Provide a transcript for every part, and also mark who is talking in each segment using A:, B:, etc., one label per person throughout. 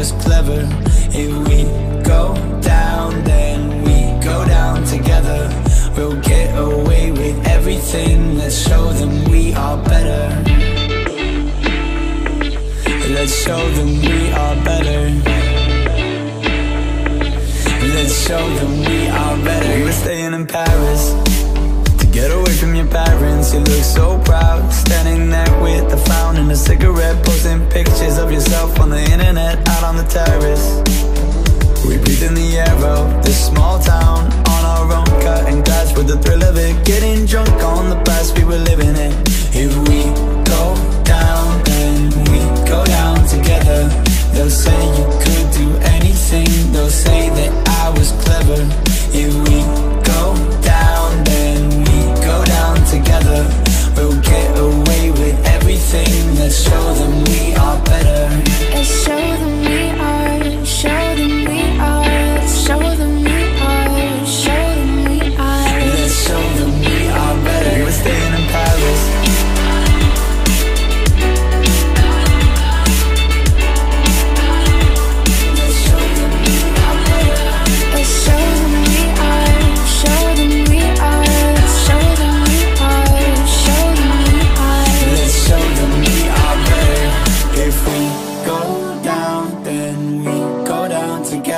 A: was clever. If we go down, then we go down together. We'll get away with everything. Let's show them we are better. Let's show them we are better. Let's show them we are better. We were staying in Paris To get away from your parents. You look so proud Standing there with a fountain and a cigarette Posting pictures of yourself on the internet the terrace. We breathe in the air of this small town On our own, cutting glass with the thrill of it Getting drunk on the past we were living in. If we go down, then we go down together. They'll say you could do anything. They'll say that I was clever. If we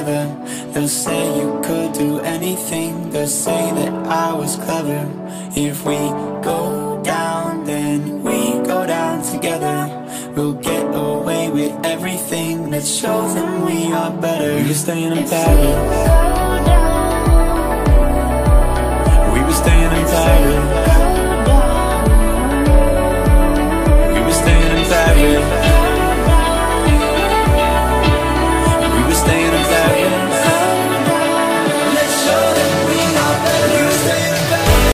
A: together. They'll say you could do anything. They'll say that I was clever. If we go down, then we go down together. We'll get away with everything Let's show them we are better. Were staying in
B: we